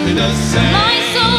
happiness.